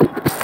you